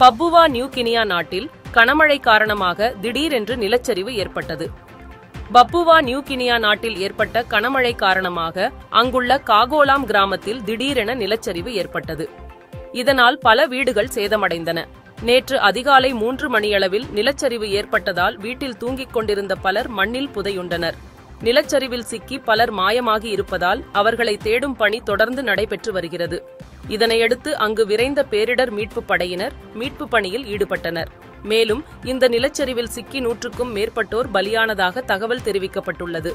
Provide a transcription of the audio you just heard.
Papua new Guinea நாட்டில் கனமழை காரணமாக திடீரென்று நிலச்சரிவு ஏற்பட்டது. பப்புவா நியூ கினியா நாட்டில் ஏற்பட்ட கனமழை காரணமாக அங்குள்ள காகோலாம் கிராமத்தில் திடீரென நிலச்சரிவு ஏற்பட்டது. இதனால் பல வீடுகள் சேதமடைந்தன. நேற்று அதிகாலை மூன்று மணியளவில் நிலச்சரிவு ஏற்பட்டதால் வீட்டில் தூங்கிக் கொண்டிருந்த பலர் மண்ணில் புதையுண்டனர். நிலச்சரிவில் சிக்கி பலர் மாயமாகி இருப்பதால் அவர்களை தேடும் பணி தொடர்ந்து நடைபெற்று வருகிறது. இதனையடுத்து அங்கு விரைந்த பேரிடர் மீட்புப் படையினர் மீட்புப் பணியில் ஈடுபட்டனர். மேலும் இந்த நிலச்சரிவில் சிக்கி நூற்றுக்கும் மேற்பட்டோர் பலியானதாக தகவல் தெரிவிக்கப்பட்டுள்ளது.